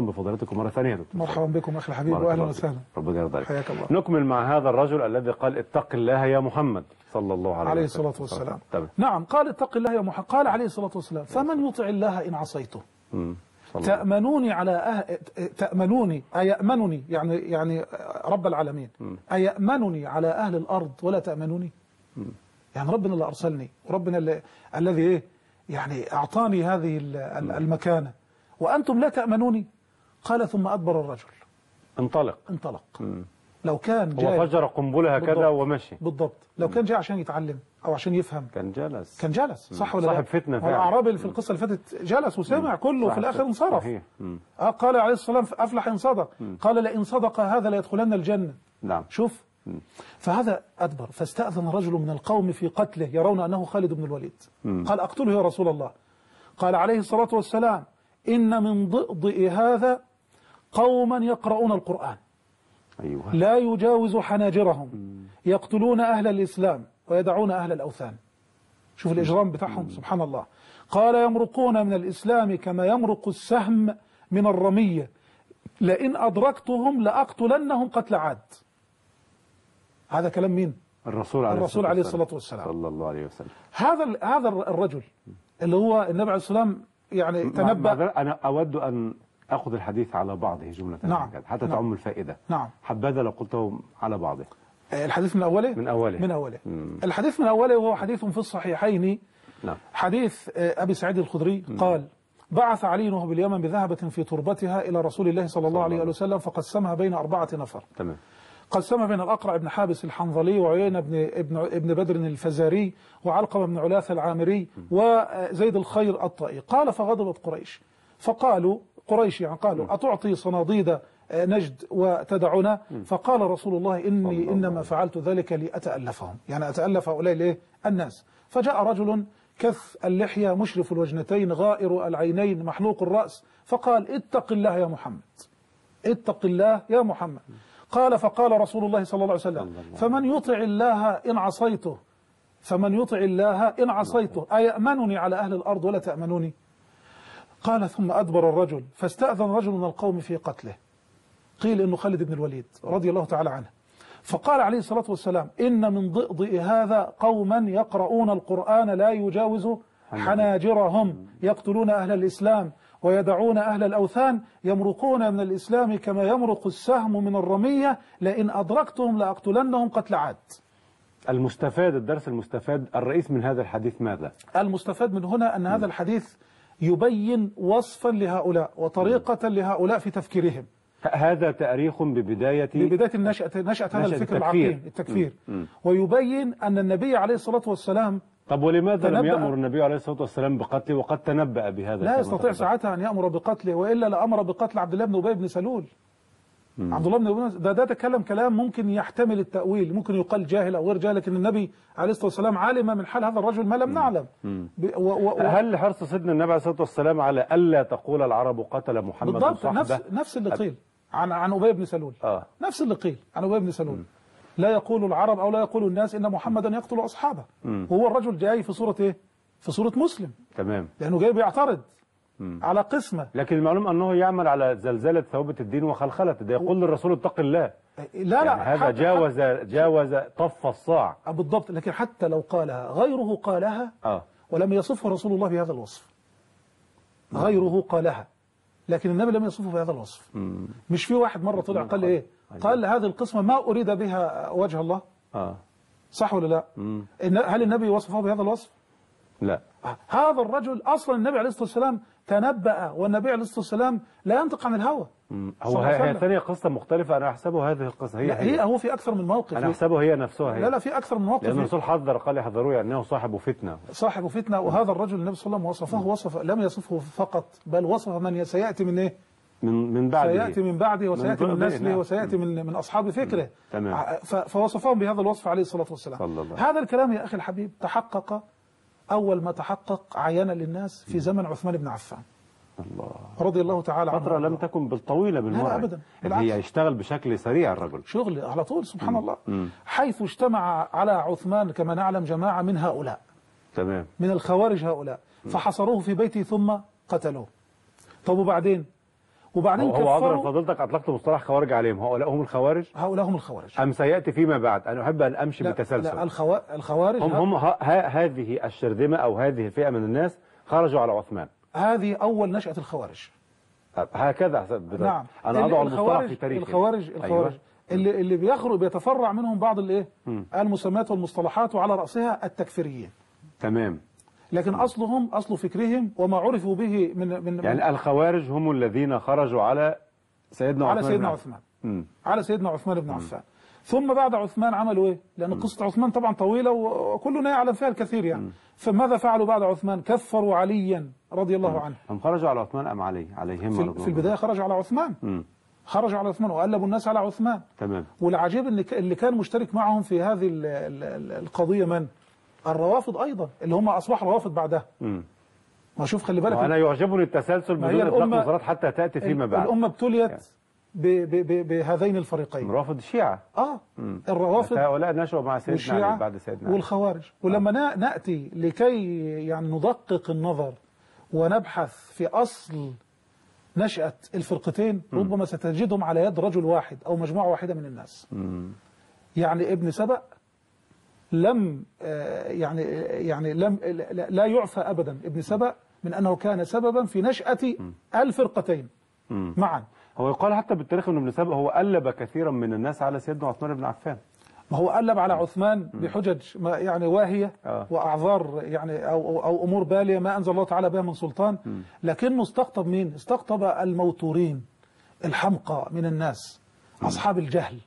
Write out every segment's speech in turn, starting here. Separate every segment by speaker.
Speaker 1: بفضيلتكم مرة ثانية يا دكتور.
Speaker 2: مرحبا بكم أخي الحبيب
Speaker 1: الله
Speaker 2: وسهلا.
Speaker 1: ربنا يرضى عليك
Speaker 2: حياك الله.
Speaker 1: نكمل مع هذا الرجل الذي قال اتق الله يا محمد صلى الله عليه,
Speaker 2: عليه
Speaker 1: وسلم.
Speaker 2: الصلاة والسلام.
Speaker 1: تمام.
Speaker 2: نعم قال اتق الله يا محمد قال عليه الصلاة والسلام فمن يطع الله إن عصيته. تأمنوني على أه... تأمنوني أيأمنني يعني يعني رب العالمين. أيأمنني على أهل الأرض ولا تأمنوني؟ يعني ربنا اللي أرسلني وربنا اللي... الذي إيه؟ يعني أعطاني هذه ال- ال- المكانة. وأنتم لا تأمنوني؟ قال ثم أدبر الرجل.
Speaker 1: انطلق.
Speaker 2: انطلق.
Speaker 1: مم.
Speaker 2: لو كان
Speaker 1: هو
Speaker 2: جاي
Speaker 1: فجر قنبلة هكذا. ومشي.
Speaker 2: بالضبط. لو كان جاي عشان يتعلم أو عشان يفهم.
Speaker 1: كان جلس.
Speaker 2: كان جلس. صح ولا
Speaker 1: صاحب
Speaker 2: لا؟
Speaker 1: فتنة فعلا.
Speaker 2: والأعرابي اللي في القصة اللي فاتت جلس وسمع كله وفي الآخر انصرف.
Speaker 1: صحيح. مم.
Speaker 2: آه قال عليه الصلاة والسلام أفلح إن صدق. قال لئن صدق هذا ليدخلن الجنة.
Speaker 1: نعم.
Speaker 2: شوف. فهذا أدبر. فاستأذن رجل من القوم في قتله يرون أنه خالد بن الوليد. قال أقتله يا رسول الله. قال عليه الصلاة والسلام إن من ضئضئ هذا قوما يقرؤون القرآن.
Speaker 1: أيوه.
Speaker 2: لا يجاوز حناجرهم. يقتلون أهل الإسلام ويدعون أهل الأوثان. شوف الإجرام بتاعهم سبحان الله. قال يمرقون من الإسلام كما يمرق السهم من الرمية لئن أدركتهم لأقتلنهم قتل عاد. هذا كلام مين؟
Speaker 1: الرسول عليه
Speaker 2: الرسول عليه. الصلاة والسلام.
Speaker 1: صلى الله عليه وسلم.
Speaker 2: هذا هذا الرجل اللي هو النبي عليه الصلاة والسلام يعني تنبأ.
Speaker 1: أنا أود أن أخذ الحديث على بعضه جملة
Speaker 2: نعم.
Speaker 1: حتى
Speaker 2: نعم.
Speaker 1: تعم الفائدة.
Speaker 2: نعم.
Speaker 1: حبذا لو قلته على بعضه.
Speaker 2: الحديث من أوله؟
Speaker 1: من أوله.
Speaker 2: من أوله.
Speaker 1: مم.
Speaker 2: الحديث من أوله وهو حديث في الصحيحين.
Speaker 1: نعم.
Speaker 2: حديث آه، أبي سعيد الخدري قال بعث علي وهو باليمن بذهبة في تربتها إلى رسول الله صلى الله عليه وسلم فقسمها بين أربعة نفر.
Speaker 1: تمام.
Speaker 2: قسمها بين الأقرع بن حابس الحنظلي وعيينة بن ابن ابن بدر الفزاري وعلقمة بن علاث العامري وزيد الخير الطائي. قال فغضبت قريش. فقالوا قريش يعني قالوا أتعطي صناديد آه، نجد وتدعنا فقال رسول الله إني إنما فعلت ذلك لأتألفهم. يعني أتألف هؤلاء؟ الناس. فجاء رجل كث اللحية مشرف الوجنتين غائر العينين محلوق الرأس فقال اتق الله يا محمد. اتق الله يا محمد. قال فقال رسول الله صلى الله عليه وسلم فمن يطع الله إن عصيته فمن يطع الله إن عصيته أيأمنني على أهل الأرض ولا تأمنوني؟ قال ثم أدبر الرجل فاستأذن رجل من القوم في قتله. قيل إنه خالد بن الوليد رضي الله تعالى عنه. فقال عليه الصلاة والسلام إن من ضئضئ هذا قوما يقرؤون القرآن لا يجاوز حناجرهم يقتلون أهل الإسلام ويدعون أهل الأوثان يمرقون من الإسلام كما يمرق السهم من الرمية لئن أدركتهم لأقتلنهم قتل عاد.
Speaker 1: المستفاد الدرس المستفاد الرئيس من هذا الحديث ماذا؟
Speaker 2: المستفاد من هنا أن هذا الحديث يبين وصفا لهؤلاء وطريقة لهؤلاء في تفكيرهم.
Speaker 1: هذا تأريخ ببداية
Speaker 2: ببداية النشأة نشأة هذا الفكر
Speaker 1: التكفير.
Speaker 2: العقيم التكفير. ويبين أن النبي عليه الصلاة والسلام
Speaker 1: طب ولماذا لم يأمر النبي عليه الصلاة والسلام بقتله وقد تنبأ بهذا
Speaker 2: لا يستطيع؟ ساعتها أن يأمر بقتله وإلا لأمر بقتل عبد الله بن أبي بن سلول. عبد الله بن أبي ده ده تكلم كلام ممكن يحتمل التأويل ممكن يقال جاهل أو غير جاهل لكن النبي عليه الصلاة والسلام علم من حال هذا الرجل ما لم نعلم. و و و
Speaker 1: هل حرص سيدنا النبي عليه الصلاة والسلام على ألا تقول العرب قتل محمد
Speaker 2: بالضبط نفس نفس اللي قيل عن عن أبي بن سلول.
Speaker 1: آه.
Speaker 2: نفس اللي قيل عن أبي بن سلول. لا يقول العرب أو لا يقول الناس إن محمدا يقتل أصحابه. وهو الرجل جاي في صورة إيه؟ في صورة مسلم.
Speaker 1: تمام.
Speaker 2: لأنه جاي بيعترض. على قسمة.
Speaker 1: لكن المعلوم أنه يعمل على زلزلة ثوبة الدين وخلخلته ده يقول للرسول اتق الله.
Speaker 2: لا لا
Speaker 1: يعني هذا
Speaker 2: حتى-
Speaker 1: جاوز جاوز طف الصاع.
Speaker 2: حتى- بالضبط. لكن حتى لو قالها غيره قالها
Speaker 1: آه.
Speaker 2: ولم يصفه رسول الله بهذا الوصف. غيره قالها. لكن النبي لم يصفه بهذا الوصف. مش في واحد مرة طلع قال لي إيه قال هذه القسمة ما أريد بها وجه الله.
Speaker 1: آه.
Speaker 2: صح ولا لا؟ إن- هل النبي وصفه بهذا الوصف؟
Speaker 1: لا.
Speaker 2: هذا الرجل أصلا النبي عليه الصلاة والسلام تنبأ والنبي عليه الصلاة والسلام لا ينطق عن الهوى.
Speaker 1: هو هي. ثانية قصة مختلفة. أنا أحسبه هذه القصة. هي
Speaker 2: لا هي
Speaker 1: هي
Speaker 2: هو في أكثر من موقف.
Speaker 1: أنا أحسبه هي نفسها. هي
Speaker 2: لا لا في أكثر من موقف.
Speaker 1: لأن الرسول حذر قال يحذروه يعني أنه صاحب فتنة.
Speaker 2: صاحب فتنة وهذا الرجل النبي صلى الله عليه وسلم وصفه وصف لم يصفه فقط بل وصف من سيأتي من إيه؟
Speaker 1: من من بعده.
Speaker 2: سيأتي من بعده وسيأتي من
Speaker 1: بعده،
Speaker 2: نسله
Speaker 1: نعم.
Speaker 2: وسيأتي من من أصحاب فكره.
Speaker 1: تمام.
Speaker 2: فوصفهم بهذا الوصف عليه الصلاة والسلام. هذا الكلام يا أخي الحبيب تحقق أول ما تحقق عيانا للناس في زمن عثمان بن عفان.
Speaker 1: الله.
Speaker 2: رضي الله تعالى عنه
Speaker 1: فترة لم تكن بالطويلة
Speaker 2: لا،
Speaker 1: بالمرة
Speaker 2: أبداً.
Speaker 1: يعني هي. يشتغل بشكل سريع الرجل.
Speaker 2: شغل على طول سبحان الله. حيث اجتمع على عثمان كما نعلم جماعة من هؤلاء.
Speaker 1: تمام.
Speaker 2: من الخوارج هؤلاء. فحصروه في بيته ثم قتلوه. طب وبعدين؟ وبعدين
Speaker 1: هو
Speaker 2: كفروا.
Speaker 1: فضيلتك أطلقت مصطلح خوارج عليهم. هؤلاء هم الخوارج؟
Speaker 2: هؤلاء هم الخوارج.
Speaker 1: أم سيأتي فيما بعد؟ أنا أحب أن أمشي
Speaker 2: لا,
Speaker 1: بتسلسل.
Speaker 2: لا الخوا... الخوارج
Speaker 1: هم هم ه- هذه الشرذمة أو هذه الفئة من الناس خرجوا على عثمان.
Speaker 2: هذه أول نشأة الخوارج.
Speaker 1: هكذا
Speaker 2: نعم.
Speaker 1: أنا أضع المصطلح في تاريخ
Speaker 2: الخوارج الخوارج
Speaker 1: أيوة.
Speaker 2: اللي اللي بيخرج بيتفرع منهم بعض الإيه؟ المسميات والمصطلحات وعلى رأسها التكفيريين.
Speaker 1: تمام.
Speaker 2: لكن أصلهم أصل فكرهم وما عرفوا به من من
Speaker 1: يعني الخوارج هم الذين خرجوا على سيدنا
Speaker 2: على
Speaker 1: عثمان
Speaker 2: سيدنا عثمان. على سيدنا عثمان بن عفان. ثم بعد عثمان عملوا إيه؟ لأن قصة عثمان طبعا طويلة وكلنا يعلم فيها الكثير يعني. فماذا فعلوا بعد عثمان؟ كفروا عليا رضي الله عنه.
Speaker 1: هم خرجوا على عثمان أم علي؟ عليهم
Speaker 2: في, في البداية خرج على عثمان.
Speaker 1: مم.
Speaker 2: خرج على عثمان وقلبوا الناس على عثمان.
Speaker 1: تمام.
Speaker 2: والعجيب إن اللي كان مشترك معهم في هذه ال- ال- ال- القضية من؟ الروافض أيضا اللي هم اصبحوا روافض بعدها.
Speaker 1: مم.
Speaker 2: ما شوف خلي بالك
Speaker 1: وأنا يعجبني التسلسل بدون
Speaker 2: الأمة-
Speaker 1: نظرات حتى تأتي فيما بعد.
Speaker 2: الأمة ابتليت بهذين الفريقين.
Speaker 1: رافض الشيعة.
Speaker 2: آه الروافض
Speaker 1: هؤلاء نشأوا مع سيدنا علي بعد سيدنا علي.
Speaker 2: والخوارج. ولما نا- نأتي لكي يعني ندقق النظر ونبحث في أصل نشأة الفرقتين ربما ستجدهم على يد رجل واحد أو مجموعة واحدة من الناس. يعني ابن سبأ لم آه، يعني يعني لم لا يعفى أبدا. ابن سبأ من أنه كان سببا في نشأة الفرقتين معا.
Speaker 1: هو يقال حتى بالتاريخ إن ابن سبأ هو قلب كثيرا من الناس على سيدنا عثمان بن عفان.
Speaker 2: ما هو قلب على عثمان بحجج ما يعني واهية
Speaker 1: آه.
Speaker 2: وأعذار يعني أو, أو, أو أمور بالية ما أنزل الله تعالى بها من سلطان. لكنه استقطب مين؟ استقطب الموتورين الحمقى من الناس أصحاب الجهل.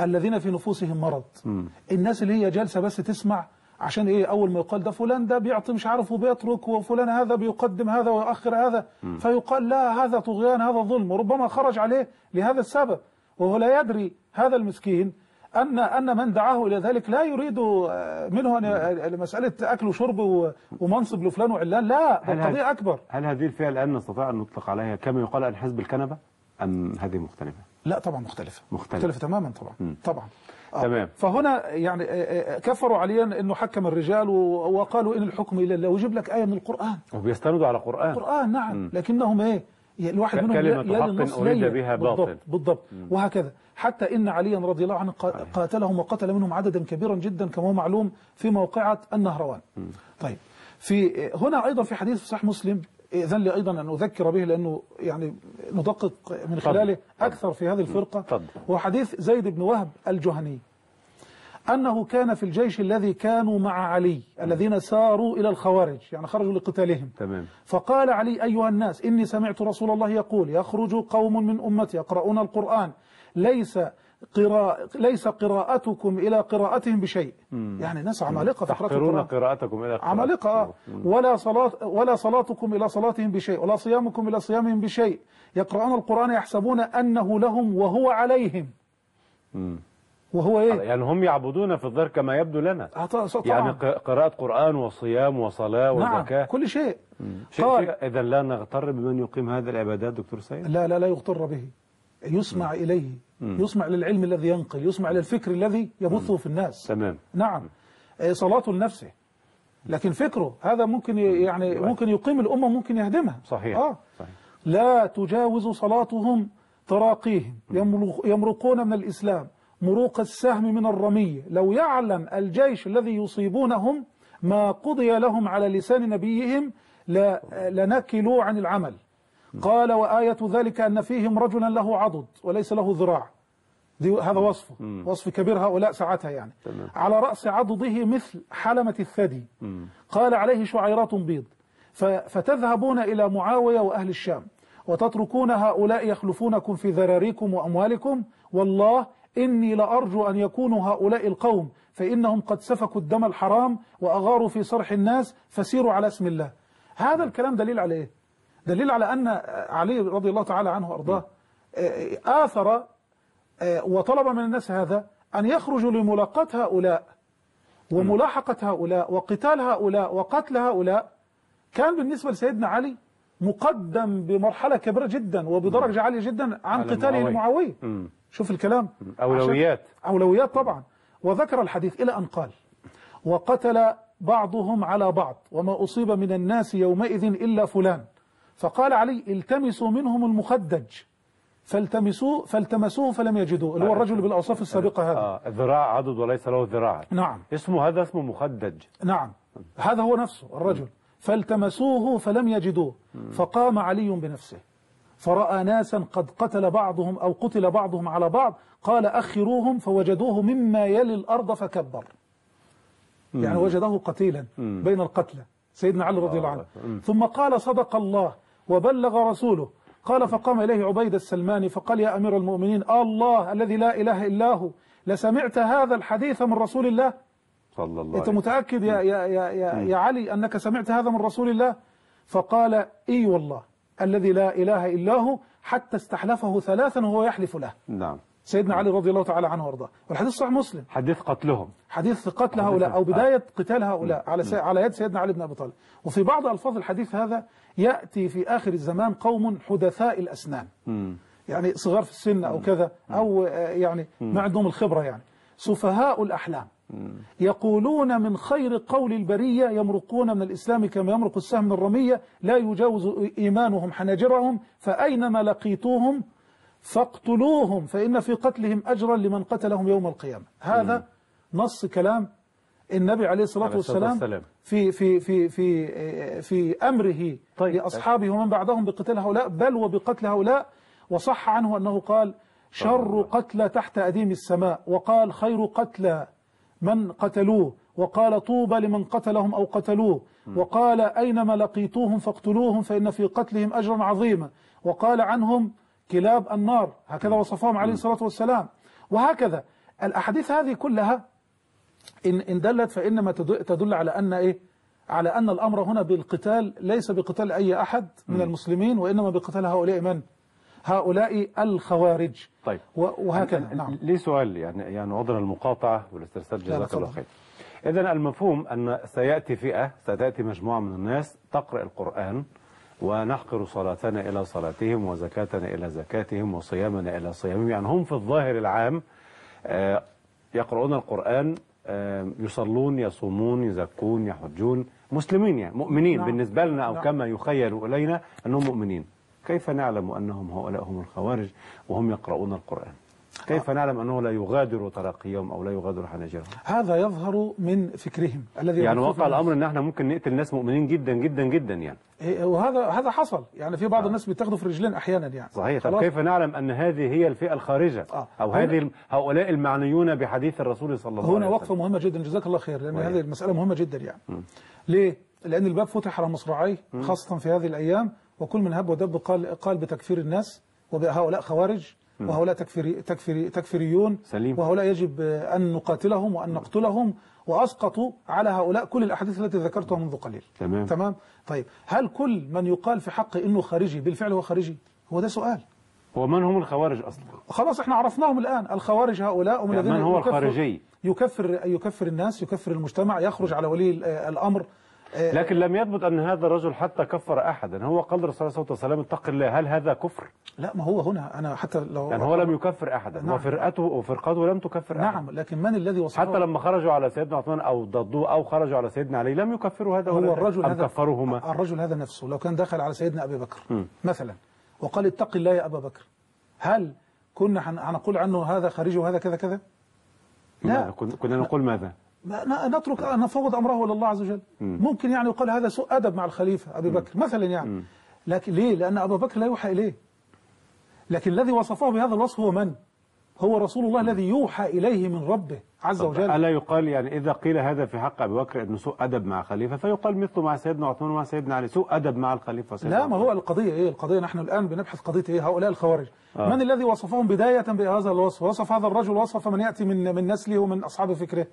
Speaker 2: الذين في نفوسهم مرض. الناس اللي هي جالسة بس تسمع عشان إيه؟ أول ما يقال ده فلان ده بيعطي مش عارف وبيترك وفلان هذا بيقدم هذا ويؤخر هذا. فيقال لا هذا طغيان هذا ظلم. وربما خرج عليه لهذا السبب. وهو لا يدري هذا المسكين ان أن من دعاه إلى ذلك لا يريد آه، منه أن مسألة أكل وشرب ومنصب لفلان وعلان. لا القضية أكبر.
Speaker 1: هل هذه الفئة الآن نستطيع أن نطلق عليها كما يقال أن حزب الكنبة؟ أم هذه مختلفة؟
Speaker 2: لا طبعا مختلفة.
Speaker 1: مختلفة.
Speaker 2: مختلفة تماما طبعا. طبعا. آه.
Speaker 1: تمام.
Speaker 2: فهنا يعني آه، آه، كفروا عليا إنه حكم الرجال وقالوا إن الحكم الا الله. ويجيب لك آية من القرآن.
Speaker 1: وبيستندوا على قرآن.
Speaker 2: القرآن نعم. لكنهم إيه؟ الواحد منهم
Speaker 1: كلمة حق أريد. بها
Speaker 2: بالضبط
Speaker 1: باطل.
Speaker 2: بالضبط. وهكذا. حتى إن عليا رضي الله عنه قا- قاتلهم وقتل منهم عددا كبيرا جدا كما هو معلوم في موقعة النهروان. طيب. في هنا أيضا في حديث في صحيح مسلم إذن لي أيضا أن أذكر به لأنه يعني ندقق من خلاله أكثر في هذه الفرقة. هو حديث زيد بن وهب الجهني. أنه كان في الجيش الذي كانوا مع علي الذين ساروا إلى الخوارج يعني خرجوا لقتالهم.
Speaker 1: تمام.
Speaker 2: فقال علي أيها الناس إني سمعت رسول الله يقول يخرج قوم من أمتي يقرؤون القرآن ليس قراء ليس قراءتكم إلى قراءتهم بشيء. يعني ناس عمالقة في
Speaker 1: تحقرون قراءتكم إلى قراءة.
Speaker 2: عمالقة. ولا صلاة ولا صلاتكم إلى صلاتهم بشيء ولا صيامكم إلى صيامهم بشيء. يقرؤون القرآن يحسبون أنه لهم وهو عليهم. وهو إيه؟
Speaker 1: يعني هم يعبدون في الظاهر كما يبدو لنا.
Speaker 2: طبعاً.
Speaker 1: يعني قراءة قرآن وصيام وصلاة
Speaker 2: نعم
Speaker 1: وزكاة.
Speaker 2: كل شيء.
Speaker 1: شيء شيء إذا لا نغتر بمن يقيم هذه العبادات دكتور سيد
Speaker 2: لا لا لا يغتر به. يسمع إليه يسمع للعلم الذي ينقل يسمع للفكر الذي يبثه في الناس.
Speaker 1: تمام.
Speaker 2: نعم. آه، صلاته لنفسه لكن فكره هذا ممكن يعني ممكن يقيم الأمة ممكن يهدمها.
Speaker 1: صحيح.
Speaker 2: آه.
Speaker 1: صحيح.
Speaker 2: لا تجاوز صلاتهم تراقيهم. يمرق- يمرقون من الإسلام. مروق السهم من الرمية لو يعلم الجيش الذي يصيبونهم ما قضي لهم على لسان نبيهم لنكلوا عن العمل. قال وآية ذلك أن فيهم رجلا له عضد وليس له ذراع. دي هذا وصفه وصف. كبير هؤلاء ساعتها يعني.
Speaker 1: تمام.
Speaker 2: على رأس عضده مثل حلمة الثدي. قال عليه شعيرات بيض. فتذهبون إلى معاوية وأهل الشام وتتركون هؤلاء يخلفونكم في ذراريكم وأموالكم. والله إني لأرجو أن يكونوا هؤلاء القوم فإنهم قد سفكوا الدم الحرام وأغاروا في صرح الناس فسيروا على اسم الله. هذا الكلام دليل على إيه؟ دليل على أن علي رضي الله تعالى عنه وأرضاه آه، آثر آه، وطلب من الناس هذا أن يخرجوا لملاقاة هؤلاء وملاحقة هؤلاء وقتال هؤلاء وقتل هؤلاء كان بالنسبة لسيدنا علي مقدم بمرحلة كبيرة جدا وبدرجة عالية جدا عن
Speaker 1: على
Speaker 2: قتاله
Speaker 1: معاوية.
Speaker 2: لمعاوية
Speaker 1: مم.
Speaker 2: شوف الكلام
Speaker 1: أولويات.
Speaker 2: أولويات طبعا وذكر الحديث إلى أن قال وقتل بعضهم على بعض وما أصيب من الناس يومئذ إلا فلان فقال علي التمسوا منهم المخدج. فالتمسوه فالتمسوه فلم يجدوه اللي هو الرجل بالأوصاف السابقة هذا.
Speaker 1: آه ذراع عضد وليس له ذراع.
Speaker 2: نعم.
Speaker 1: اسمه هذا اسمه مخدج.
Speaker 2: نعم. هذا هو نفسه الرجل. فالتمسوه فلم يجدوه. فقام علي بنفسه. فرأى ناسا قد قتل بعضهم أو قتل بعضهم على بعض. قال أخروهم فوجدوه مما يلي الأرض فكبر. يعني وجده قتيلا بين القتلى سيدنا علي رضي الله عنه. ثم قال صدق الله. وبلغ رسوله. قال فقام إليه عبيد السلماني فقال يا أمير المؤمنين الله الذي لا إله إلا هو. لسمعت هذا الحديث من رسول الله؟
Speaker 1: صلى الله
Speaker 2: أنت متأكد يا, يا, يا, يا, يا علي أنك سمعت هذا من رسول الله؟ فقال إي والله الذي لا إله إلا هو حتى استحلفه ثلاثا وهو يحلف له.
Speaker 1: نعم.
Speaker 2: سيدنا علي رضي الله تعالى عنه وارضاه. والحديث صحيح مسلم.
Speaker 1: حديث قتلهم.
Speaker 2: حديث قتل هؤلاء أو بداية قتال هؤلاء على سي... على يد سيدنا علي بن أبي طالب. وفي بعض ألفاظ الحديث هذا يأتي في آخر الزمان قوم حدثاء الأسنان. يعني صغار في السن أو كذا أو آه، يعني ما عندهم الخبرة يعني. سفهاء الأحلام. يقولون من خير قول البرية يمرقون من الإسلام كما يمرق السهم من الرمية لا يجاوز إيمانهم حناجرهم فأينما لقيتوهم فاقتلوهم فإن في قتلهم أجرا لمن قتلهم يوم القيامة. هذا نص كلام النبي عليه الصلاة والسلام. في في في في في أمره
Speaker 1: طيب.
Speaker 2: لأصحابه ومن بعدهم بقتال هؤلاء بل وبقتل هؤلاء. وصح عنه أنه قال شر قتلى تحت أديم السماء وقال خير قتلى من قتلوه وقال طوبى لمن قتلهم أو قتلوه وقال أينما لقيتوهم فاقتلوهم فإن في قتلهم أجرا عظيما. وقال عنهم كلاب النار. هكذا وصفهم عليه الصلاة والسلام. وهكذا. الأحاديث هذه كلها إن, إن دلت فإنما تد- تدل على أن إيه؟ على أن الأمر هنا بالقتال ليس بقتال أي أحد من المسلمين وإنما بقتال هؤلاء من؟ هؤلاء الخوارج.
Speaker 1: طيب.
Speaker 2: وهكذا. نعم.
Speaker 1: لي سؤال؟ يعني يعني عذر المقاطعة والاسترسال.
Speaker 2: لا،
Speaker 1: جزاك الله. خير. إذا المفهوم أن سيأتي فئة ستأتي مجموعة من الناس تقرأ القرآن ونحقر صلاتنا إلى صلاتهم وزكاتنا إلى زكاتهم وصيامنا إلى صيامهم. يعني هم في الظاهر العام آه، يقرؤون القرآن آه، يصلون يصومون يزكون يحجون. مسلمين يعني مؤمنين.
Speaker 2: نعم.
Speaker 1: بالنسبة لنا أو
Speaker 2: نعم.
Speaker 1: كما يخيل إلينا أنهم مؤمنين. كيف نعلم أنهم هؤلاء هم الخوارج وهم يقرؤون القرآن؟ كيف نعلم أنه لا يغادر تراقيهم أو لا يغادر حناجرهم؟
Speaker 2: هذا يظهر من فكرهم الذي
Speaker 1: يعني
Speaker 2: الناس.
Speaker 1: الأمر أن إحنا ممكن نقتل ناس مؤمنين جدا جدا جدا يعني.
Speaker 2: إيه، وهذا هذا حصل. يعني في بعض الناس بيتاخدوا في رجلين أحيانا يعني.
Speaker 1: صحيح. طب؟ كيف نعلم أن هذه هي الفئة الخارجة؟
Speaker 2: آه.
Speaker 1: أو
Speaker 2: هنا-
Speaker 1: هذه هؤلاء المعنيون بحديث الرسول صلى الله عليه
Speaker 2: هنا
Speaker 1: وسلم.
Speaker 2: وقفة مهمة جدا. جزاك الله خير لأن
Speaker 1: وإياك.
Speaker 2: هذه المسألة مهمة جدا يعني. ليه؟ لأن الباب فتح على مصراعيه خاصة في هذه الأيام وكل من هب ودب قال قال بتكفير الناس وهؤلاء خوارج. وهؤلاء تكفيري تكفيري تكفيريون
Speaker 1: سليم.
Speaker 2: وهؤلاء يجب أن نقاتلهم وأن نقتلهم وأسقطوا على هؤلاء كل الأحاديث التي ذكرتها منذ قليل.
Speaker 1: تمام.
Speaker 2: تمام؟ طيب هل كل من يقال في حقه إنه خارجي بالفعل هو خارجي؟ هو ده سؤال.
Speaker 1: ومن هم الخوارج أصلا؟
Speaker 2: خلاص إحنا عرفناهم الآن. الخوارج هؤلاء هم الذين
Speaker 1: من هو
Speaker 2: يكفر-
Speaker 1: الخارجي؟
Speaker 2: يكفر يكفر الناس يكفر المجتمع يخرج على ولي ال- الأمر.
Speaker 1: لكن لم يثبت أن هذا الرجل حتى كفر أحدا هو قال الرسول صلى الله عليه وسلم اتق الله هل هذا كفر؟
Speaker 2: لا ما هو هنا أنا حتى لو
Speaker 1: يعني هو لم يكفر أحدا
Speaker 2: نعم.
Speaker 1: وفرقته وفرقته لم تكفر أحدا
Speaker 2: نعم لكن من الذي وصفه
Speaker 1: حتى لما خرجوا على سيدنا عثمان أو ضدوه أو خرجوا على سيدنا علي لم يكفروا هذا
Speaker 2: هو. الرجل هذا
Speaker 1: كفروهما
Speaker 2: الرجل هذا نفسه لو كان دخل على سيدنا أبي بكر مثلا وقال اتق الله يا أبا بكر هل كنا هن- هنقول عنه هذا خارجي وهذا كذا كذا؟ لا
Speaker 1: كن- كنا نقول ماذا؟
Speaker 2: نترك نفوض أمره إلى الله عز وجل. ممكن يعني يقال هذا سوء أدب مع الخليفة أبي بكر مثلا يعني. لكن ليه؟ لأن ابا بكر لا يوحى إليه. لكن الذي وصفه بهذا الوصف هو من؟ هو رسول الله الذي يوحى إليه من ربه عز وجل.
Speaker 1: ألا يقال يعني إذا قيل هذا في حق أبي بكر أنه سوء أدب مع خليفة فيقال مثله مع سيدنا عثمان ومع سيدنا علي سوء أدب مع الخليفة سيدنا
Speaker 2: لا ما. هو القضية إيه؟ القضية نحن الآن بنبحث قضية إيه؟ هؤلاء الخوارج. آه. من الذي وصفهم بداية بهذا الوصف؟ وصف هذا الرجل وصف من يأتي من من نسله ومن أصحاب فكره.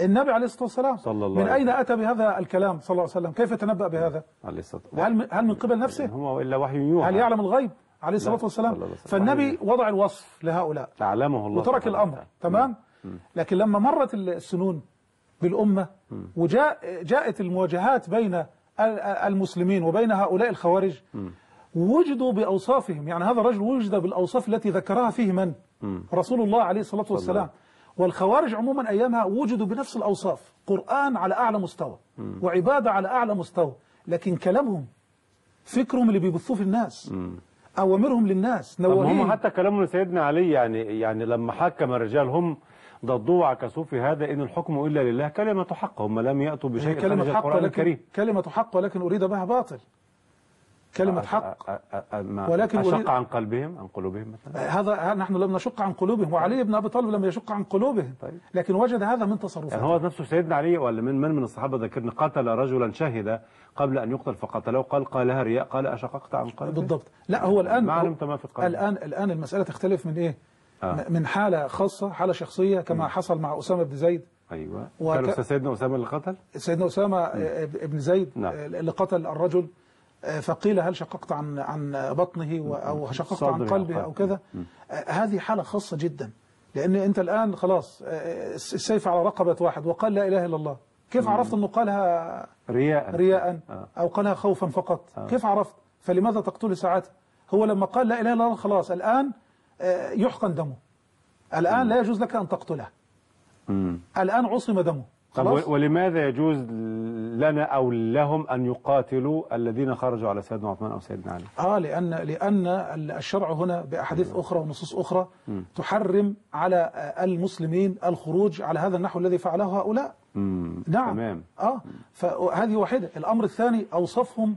Speaker 2: النبي عليه الصلاة والسلام.
Speaker 1: صلى الله
Speaker 2: من أين. أتى بهذا الكلام صلى الله عليه وسلم؟ كيف تنبأ بهذا؟
Speaker 1: عليه الصلاة والسلام.
Speaker 2: هل من- هل من قبل نفسه؟
Speaker 1: هو إلا وحي يوحى.
Speaker 2: هل يعلم الغيب عليه الصلاة والسلام. فالنبي وضع الوصف لهؤلاء.
Speaker 1: تعلمه الله
Speaker 2: وترك الأمر. تمام؟ لكن لما مرت السنون بالأمة وجاء جاءت المواجهات بين ال- المسلمين وبين هؤلاء الخوارج وجدوا بأوصافهم. يعني هذا الرجل وجد بالأوصاف التي ذكرها فيه من؟ رسول الله عليه الصلاة والسلام. والخوارج عموما أيامها وجدوا بنفس الأوصاف. قرآن على أعلى مستوى وعبادة على أعلى مستوى لكن كلامهم فكرهم اللي بيبثوه في الناس أوامرهم للناس
Speaker 1: طب هم حتى كلامهم لسيدنا علي يعني يعني لما حكم الرجال هم ضدوه وعكسوه في هذا إن الحكم إلا لله كلمة حق هم لم يأتوا
Speaker 2: هي
Speaker 1: بشيء
Speaker 2: كلمة حق
Speaker 1: القرآن
Speaker 2: ولكن
Speaker 1: الكريم.
Speaker 2: كلمة حق ولكن أريد بها باطل. كلمة حق. ولكن أريد-
Speaker 1: عن قلبهم عن قلوبهم مثلا؟
Speaker 2: هذا نحن لم نشق عن قلوبهم وعلي بن أبي طالب لم يشق عن قلوبهم.
Speaker 1: طيب.
Speaker 2: لكن وجد هذا من
Speaker 1: يعني
Speaker 2: تصرفاته
Speaker 1: هو نفسه سيدنا علي ولا من من من الصحابة ذكرني قتل رجلا شهد قبل أن يقتل فقتله قال قالها رياء قال أشققت عن قلبه
Speaker 2: بالضبط. لا هو الآن
Speaker 1: ما علمت ما في قلبه
Speaker 2: الآن الآن المسألة تختلف من إيه؟
Speaker 1: آه.
Speaker 2: من حالة خاصة حالة شخصية كما حصل مع أسامة بن زيد.
Speaker 1: أيوه.
Speaker 2: وك-
Speaker 1: كان سيدنا أسامة اللي قتل؟
Speaker 2: سيدنا أسامة آه، بن زيد
Speaker 1: نعم.
Speaker 2: اللي قتل الرجل. فقيل هل شققت عن عن بطنه و- أو شققت عن
Speaker 1: صدره
Speaker 2: قلبه
Speaker 1: أو
Speaker 2: أو كذا؟ آه، هذه حالة خاصة جدا. لأن أنت الآن خلاص آه، السيف على رقبة واحد وقال لا إله إلا الله. كيف عرفت أنه قالها
Speaker 1: رياء؟
Speaker 2: رياء
Speaker 1: آه.
Speaker 2: أو قالها خوفا فقط؟ كيف عرفت؟ فلماذا تقتله ساعتها هو لما قال لا إله إلا الله خلاص الآن آه، يحقن دمه. الآن لا يجوز لك أن تقتله.
Speaker 1: مم.
Speaker 2: الآن عصم دمه. خلاص
Speaker 1: و- ولماذا يجوز لنا أو لهم أن يقاتلوا الذين خرجوا على سيدنا عثمان أو سيدنا علي؟
Speaker 2: آه لأن لأن الشرع هنا بأحاديث أخرى ونصوص أخرى تحرم على المسلمين الخروج على هذا النحو الذي فعله هؤلاء.
Speaker 1: مم.
Speaker 2: نعم.
Speaker 1: تمام.
Speaker 2: آه فهذه واحدة. الأمر الثاني أوصفهم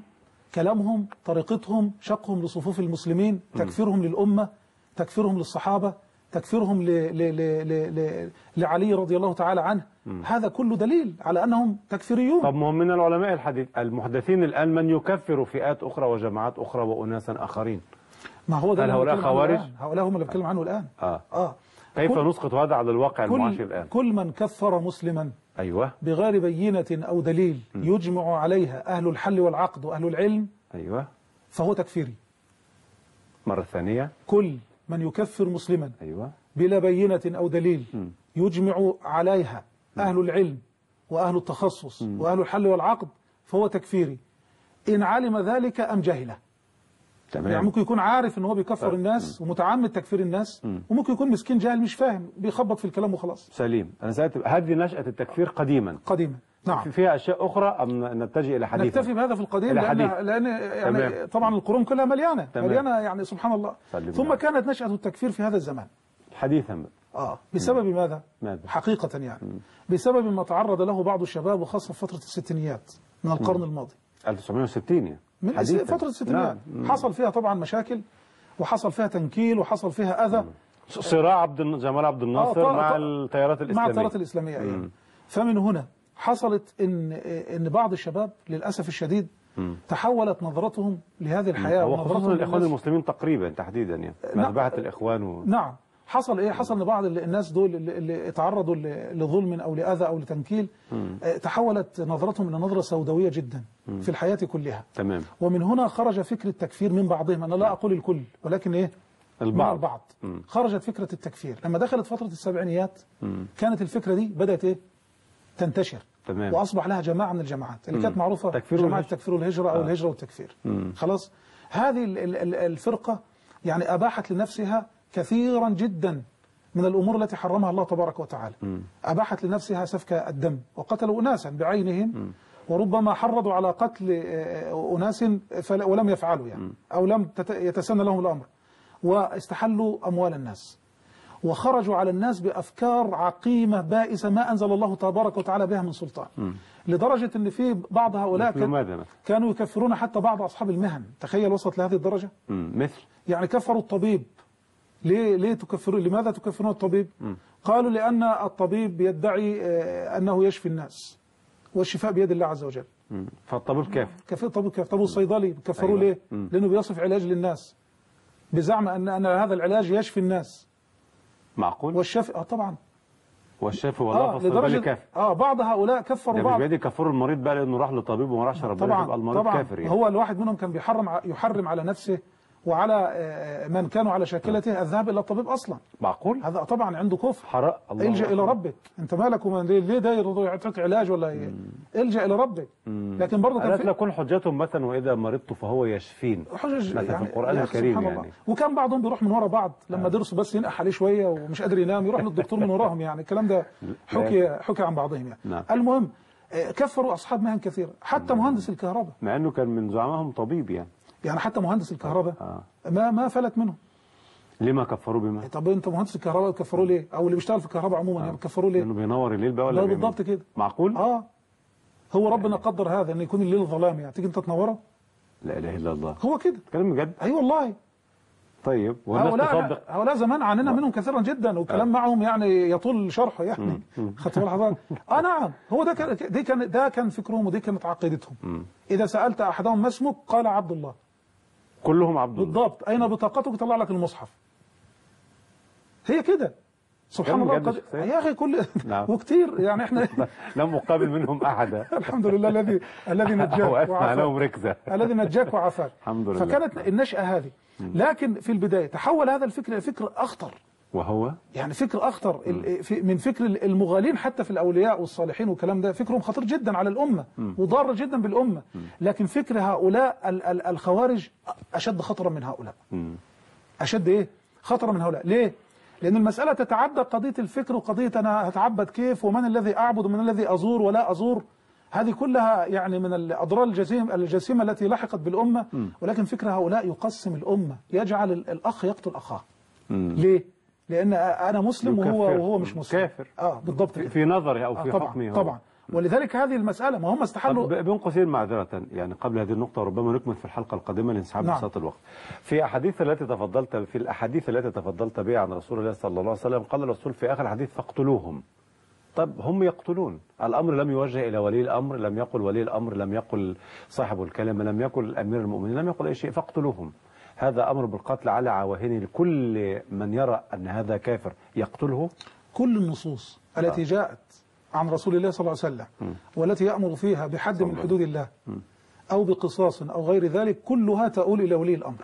Speaker 2: كلامهم طريقتهم شقهم لصفوف المسلمين تكفيرهم للأمة تكفيرهم للصحابة تكفيرهم ل ل ل ل ل لعلي رضي الله تعالى عنه. هذا كله دليل على أنهم تكفيريون.
Speaker 1: طب ما هم من العلماء الحديث المحدثين الآن من يكفر فئات أخرى وجماعات أخرى واناسا آخرين؟
Speaker 2: ما هو ده
Speaker 1: هل هؤلاء خوارج؟
Speaker 2: الآن. هؤلاء هم اللي بتكلم عنه الآن.
Speaker 1: آه.
Speaker 2: آه.
Speaker 1: كيف نسقط هذا على الواقع
Speaker 2: كل,
Speaker 1: الآن؟
Speaker 2: كل من كفر مسلما
Speaker 1: أيوه.
Speaker 2: بغير بينة أو دليل يجمع عليها أهل الحل والعقد وأهل العلم
Speaker 1: أيوه.
Speaker 2: فهو تكفيري.
Speaker 1: مرة ثانية.
Speaker 2: كل من يكفر مسلما
Speaker 1: أيوه.
Speaker 2: بلا بينة أو دليل يجمع عليها أهل العلم وأهل التخصص وأهل الحل والعقد فهو تكفيري. إن علم ذلك أم جهله يعني
Speaker 1: تمام
Speaker 2: ممكن يكون عارف إن هو بيكفر الناس ومتعمد تكفير الناس وممكن يكون مسكين جاهل مش فاهم بيخبط في الكلام وخلاص.
Speaker 1: سليم. أنا سألت هذه نشأة التكفير قديما.
Speaker 2: قديما. نعم
Speaker 1: في- فيها أشياء أخرى أم نتجه إلى حديث
Speaker 2: نكتفي بهذا في القديم
Speaker 1: حديث.
Speaker 2: لأن يعني
Speaker 1: تمام.
Speaker 2: طبعا القرون كلها مليانة
Speaker 1: تمام.
Speaker 2: مليانة يعني سبحان الله ثم
Speaker 1: نعم.
Speaker 2: كانت نشأة التكفير في هذا الزمان
Speaker 1: حديثا.
Speaker 2: آه بسبب ماذا؟
Speaker 1: ماذا؟
Speaker 2: حقيقة يعني بسبب ما تعرض له بعض الشباب وخاصة في فترة الستينيات من القرن الماضي
Speaker 1: 1960 يعني
Speaker 2: من
Speaker 1: حديثاً.
Speaker 2: فترة الستينيات
Speaker 1: نعم.
Speaker 2: حصل فيها طبعا مشاكل وحصل فيها تنكيل وحصل فيها أذى
Speaker 1: صراع عبد جمال عبد الناصر
Speaker 2: طبعاً-
Speaker 1: مع. التيارات
Speaker 2: مع
Speaker 1: الإسلامية
Speaker 2: التيارات الإسلامية أيضا فمن هنا حصلت إن إن بعض الشباب للأسف الشديد تحولت نظرتهم لهذه الحياة
Speaker 1: هو خصوصا
Speaker 2: ونظرتهم الإخوان
Speaker 1: المسلمين تقريبا تحديدا يعني.
Speaker 2: نعم.
Speaker 1: مذبحه الإخوان و...
Speaker 2: نعم. حصل إيه؟ حصل إن بعض ال- الناس دول اللي, اللي تعرضوا ل- لظلم أو لأذى أو لتنكيل آه، تحولت نظرتهم إلى نظرة سوداوية جدا في الحياة كلها.
Speaker 1: تمام.
Speaker 2: ومن هنا خرج فكر التكفير من بعضهم. أنا لا أقول الكل ولكن إيه؟
Speaker 1: البعض.
Speaker 2: البعض. خرجت فكرة التكفير. لما دخلت فترة السبعينيات كانت الفكرة دي بدأت إيه؟ تنتشر.
Speaker 1: تمام.
Speaker 2: وأصبح لها جماعة من الجماعات. اللي كانت معروفة
Speaker 1: تكفير جماعة.
Speaker 2: التكفير والهجرة أو الهجرة والتكفير. خلاص؟ هذه ال- ال- ال- الفرقة يعني أباحت لنفسها كثيرا جدا من الأمور التي حرمها الله تبارك وتعالى. أباحت لنفسها سفك الدم وقتلوا اناسا بعينهم. وربما حرضوا على قتل آه، أناس فل- ولم يفعلوا يعني أو لم يتسنى لهم الأمر. واستحلوا أموال الناس. وخرجوا على الناس بأفكار عقيمة بائسة ما أنزل الله تبارك وتعالى بها من سلطان. لدرجة إن في بعض هؤلاء كان؟ كانوا يكفرون حتى بعض أصحاب المهن. تخيل وصلت لهذه الدرجة؟
Speaker 1: مم. مثل.
Speaker 2: يعني كفروا الطبيب. ليه ليه تكفرون لماذا تكفرون الطبيب؟ قالوا لأن الطبيب يدعي آه، أنه يشفي الناس والشفاء بيد الله عز وجل.
Speaker 1: فالطبيب كافر
Speaker 2: كفر الطبيب كيف طب الصيدلي كفروه
Speaker 1: أيوة.
Speaker 2: ليه؟ لأنه بيصف علاج للناس. بزعم ان أن هذا العلاج يشفي الناس.
Speaker 1: معقول؟
Speaker 2: والشفي آه طبعا.
Speaker 1: والشافي والله فالصيدلي
Speaker 2: لدرجه
Speaker 1: كافر
Speaker 2: آه بعض هؤلاء كفروا
Speaker 1: مش
Speaker 2: بعض.
Speaker 1: بيدي كفر المريض بقى لأنه راح لطبيب وما راحش ربنا يبقى
Speaker 2: طبعا
Speaker 1: المريض
Speaker 2: طبعا.
Speaker 1: كافر يعني.
Speaker 2: هو الواحد منهم كان بيحرم يحرم على نفسه وعلى آه، من كانوا على شاكلته الذهاب إلى الطبيب أصلا.
Speaker 1: معقول؟
Speaker 2: هذا طبعا عنده كفر
Speaker 1: حرق. الله
Speaker 2: الجأ إلى
Speaker 1: أكبر.
Speaker 2: ربك. أنت مالك ومن ليه, يرضى يعطيك علاج ولا ي... الجأ إلى ربك. لكن برضه كان في
Speaker 1: تكون حجتهم مثلا وإذا مرضت فهو يشفين.
Speaker 2: حجج
Speaker 1: مثلا في القرآن
Speaker 2: يا
Speaker 1: الكريم يعني.
Speaker 2: الله. وكان بعضهم بيروح من ورا بعض. لما درسوا بس ينقح عليه شوية ومش قادر ينام يروح للدكتور من وراهم يعني. الكلام ده حكي حكي عن بعضهم يعني.
Speaker 1: نعم.
Speaker 2: المهم آه، كفروا أصحاب مهن كثيرة. حتى مهندس الكهرباء.
Speaker 1: مع إنه كان من زعمائهم طبيب يعني.
Speaker 2: يعني حتى مهندس الكهرباء
Speaker 1: آه.
Speaker 2: ما ما فلت منه
Speaker 1: لما كفروا بما
Speaker 2: طب انت مهندس الكهرباء كفروه ليه؟ أو اللي بيشتغل في الكهرباء عموما يعني كفروه ليه؟
Speaker 1: لأنه بينور الليل بقى ولا؟
Speaker 2: بالضبط كده.
Speaker 1: معقول؟
Speaker 2: آه. هو ربنا قدر هذا إن يكون الليل ظلام يعني. تيجي انت تنوره؟
Speaker 1: لا إله إلا الله.
Speaker 2: هو كده.
Speaker 1: كلام بجد؟
Speaker 2: أي والله.
Speaker 1: طيب
Speaker 2: هؤلاء
Speaker 1: تصدق
Speaker 2: هؤلاء زمان عانينا منهم كثيرا جدا والكلام معهم يعني يطول شرحه يعني. خدت بال حضرتك آه نعم. هو ده كان دي كان ده كان فكرهم ودي كانت عقيدتهم. إذا سألت أحدهم ما اسمك؟ قال عبد الله.
Speaker 1: كلهم عبد الله.
Speaker 2: بالضبط. أين بطاقتك؟ يطلع لك المصحف. هي كده. سبحان الله. قد... يا أخي كل
Speaker 1: نعم.
Speaker 2: وكتير. يعني إحنا
Speaker 1: لم اقابل منهم احدا
Speaker 2: الحمد لله الذي الذي نجاك وعافاك
Speaker 1: ركزة.
Speaker 2: الذي نجاك وعافاك
Speaker 1: الحمد لله.
Speaker 2: فكانت النشأة هذه. لكن في البداية تحول هذا الفكر إلى فكر أخطر.
Speaker 1: وهو
Speaker 2: يعني فكر في- من فكر المغالين حتى في الأولياء والصالحين والكلام ده فكرهم خطير جدا على الأمة وضار جدا بالأمة. لكن فكر هؤلاء ال- ال- الخوارج أشد خطرا من هؤلاء.
Speaker 1: مم.
Speaker 2: أشد إيه؟ خطرا من هؤلاء. ليه؟ لأن المسألة تتعدى قضية الفكر وقضية أنا هتعبد كيف ومن الذي أعبد ومن الذي أزور ولا أزور. هذه كلها يعني من الأضرار الجسيم الجسيمة التي لحقت بالأمة. ولكن فكر هؤلاء يقسم الأمة يجعل ال- الأخ يقتل أخاه. ليه؟ لأن أنا مسلم وهو. وهو مش مسلم
Speaker 1: كافر.
Speaker 2: آه بالضبط
Speaker 1: في, نظري أو
Speaker 2: آه
Speaker 1: في
Speaker 2: طبعا
Speaker 1: حكمي هو.
Speaker 2: طبعا ولذلك هذه المسألة ما هم استحلوا
Speaker 1: بين قوسين معذرة يعني قبل هذه النقطة ربما نكمل في الحلقة القادمة لانسحاب
Speaker 2: نعم.
Speaker 1: بساط الوقت. في أحاديث التي تفضلت في الأحاديث التي تفضلت بها عن رسول الله صلى الله عليه وسلم قال الرسول في آخر الحديث فاقتلوهم. طب هم يقتلون الأمر لم يوجه إلى ولي الأمر لم يقل ولي الأمر لم يقل صاحب الكلمة لم يقل أمير المؤمنين لم يقل أي شيء فاقتلوهم هذا أمر بالقتل على عواهنه لكل من يرى أن هذا كافر. يقتله؟
Speaker 2: كل النصوص التي جاءت عن رسول الله صلى الله عليه وسلم والتي يأمر فيها بحد من. حدود الله أو بقصاص أو غير ذلك كلها تؤول إلى ولي الأمر.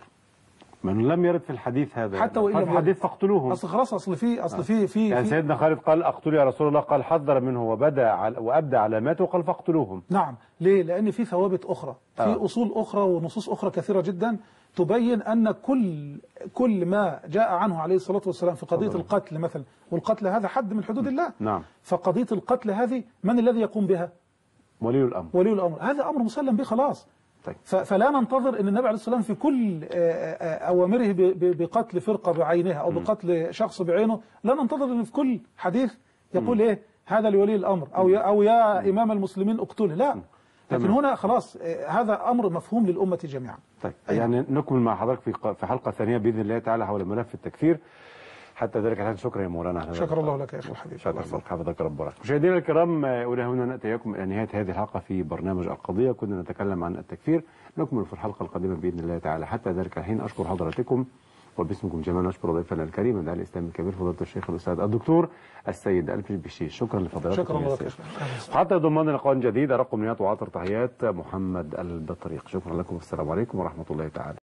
Speaker 1: من لم يرد في الحديث هذا.
Speaker 2: حتى لم
Speaker 1: في الحديث. فاقتلوهم.
Speaker 2: أصل خلاص أصل في أصل في في,
Speaker 1: يعني
Speaker 2: في
Speaker 1: سيدنا خالد قال اقتلوا يا رسول الله قال حذر منه وبدأ وأبدى علاماته وقال فاقتلوهم.
Speaker 2: نعم. ليه؟ لأن في ثوابت أخرى. في
Speaker 1: آه.
Speaker 2: أصول أخرى ونصوص أخرى كثيرة جدا تبين أن كل كل ما جاء عنه عليه الصلاة والسلام في
Speaker 1: تفضل.
Speaker 2: القتل مثلا والقتل هذا حد من حدود الله.
Speaker 1: نعم.
Speaker 2: فقضية القتل هذه من الذي يقوم بها؟
Speaker 1: ولي الأمر.
Speaker 2: ولي الأمر. هذا أمر مسلم به خلاص.
Speaker 1: طيب.
Speaker 2: فلا ننتظر إن النبي عليه الصلاه والسلام في كل آه، آه، أوامره ب- ب- بقتل فرقة بعينها أو بقتل شخص بعينه. لا ننتظر إن في كل حديث يقول إيه هذا لولي الأمر أو يا أو يا إمام المسلمين اقتله. لا. لكن. هنا خلاص آه، هذا أمر مفهوم للأمة جميعا.
Speaker 1: طيب
Speaker 2: أيوة.
Speaker 1: يعني نكمل مع حضرتك في حلقة ثانية بإذن الله تعالى حول ملف التكفير. حتى ذلك الحين شكرا يا مولانا على هذا
Speaker 2: شكر الله. لك يا أخي الحبيب.
Speaker 1: شكرا. حفظك رب. مشاهدينا الكرام إلى هنا نأتي اليكم إلى نهاية هذه الحلقة في برنامج القضية. كنا نتكلم عن التكفير. نكمل في الحلقة القادمة بإذن الله تعالى. حتى ذلك الحين أشكر حضراتكم وباسمكم جميعا أشكر ضيفنا الكريم الداعي الإسلامي الكبير فضيلة الشيخ الأستاذ الدكتور السيد ألف البشيش شكرا لفضيلتكم
Speaker 2: شكرا لك
Speaker 1: حتى ضمان لقاء جديد رقم نيات وعطر تحيات محمد البطريق. شكرا لكم. والسلام عليكم ورحمة الله تعالى.